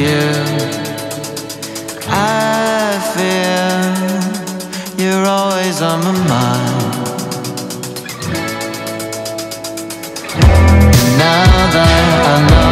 you. I feel you're always on my mind. Now that I know